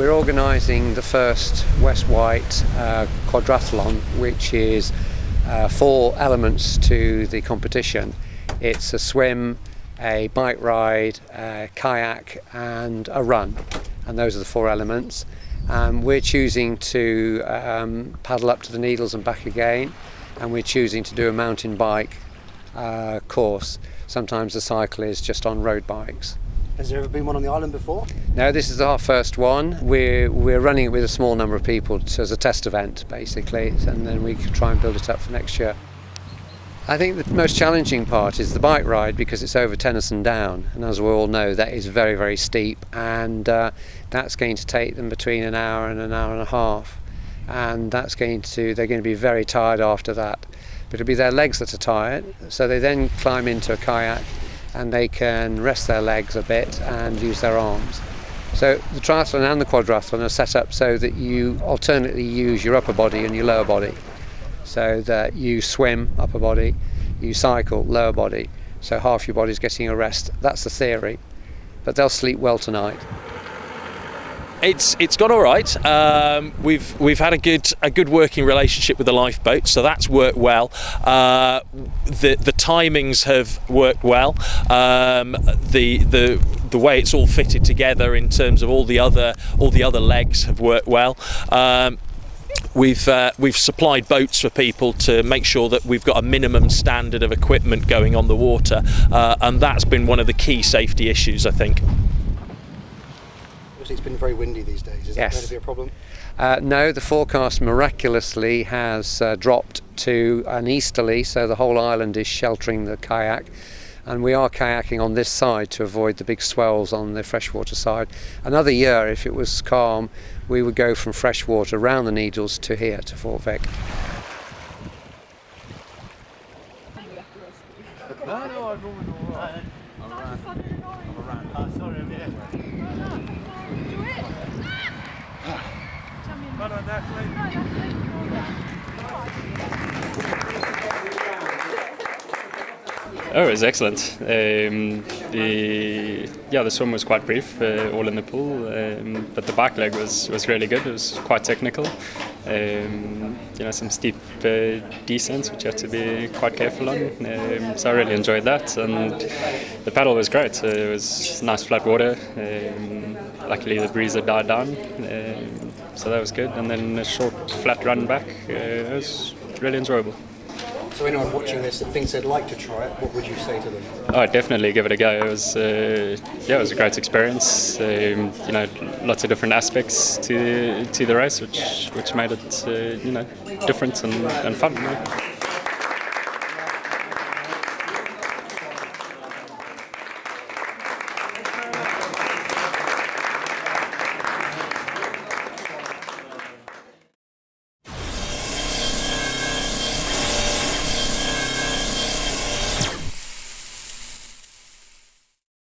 We're organising the first West Wight uh, quadrathlon, which is uh, four elements to the competition. It's a swim, a bike ride, a kayak, and a run, and those are the four elements. Um, we're choosing to um, paddle up to the Needles and back again, and we're choosing to do a mountain bike uh, course. Sometimes the cycle is just on road bikes. Has there ever been one on the island before? No, this is our first one. We're, we're running it with a small number of people as a test event, basically, and then we can try and build it up for next year. I think the most challenging part is the bike ride because it's over Tennyson Down, and as we all know, that is very, very steep, and uh, that's going to take them between an hour and an hour and a half, and that's going to they're going to be very tired after that. But it'll be their legs that are tired, so they then climb into a kayak and they can rest their legs a bit and use their arms. So the triathlon and the quadrathlon are set up so that you alternately use your upper body and your lower body. So that you swim upper body, you cycle lower body. So half your body's getting a rest. That's the theory. But they'll sleep well tonight. It's it's gone all right. Um, we've we've had a good a good working relationship with the lifeboat, so that's worked well. Uh, the the timings have worked well. Um, the the the way it's all fitted together in terms of all the other all the other legs have worked well. Um, we've uh, we've supplied boats for people to make sure that we've got a minimum standard of equipment going on the water, uh, and that's been one of the key safety issues, I think. Obviously, it's been very windy these days. Is Yes. that going to be a problem? Uh, no, the forecast miraculously has uh, dropped to an easterly, so the whole island is sheltering the kayak. And we are kayaking on this side to avoid the big swells on the freshwater side. Another year, if it was calm, we would go from freshwater round the Needles to here, to Fort Vic. Oh, it was excellent. Um, the yeah, the swim was quite brief, uh, all in the pool, um, but the back leg was, was really good. It was quite technical. Um, you know, some steep uh, descents which you have to be quite careful on. Um, so I really enjoyed that, and the paddle was great. Uh, it was nice flat water. Um, luckily, the breeze had died down, um, so that was good. And then a short flat run back. Uh, it was really enjoyable. So anyone watching this that thinks they'd like to try it, what would you say to them? Oh, definitely give it a go. It was, uh, yeah, it was a great experience. Um, you know, lots of different aspects to to the race, which which made it, uh, you know, different and, and fun.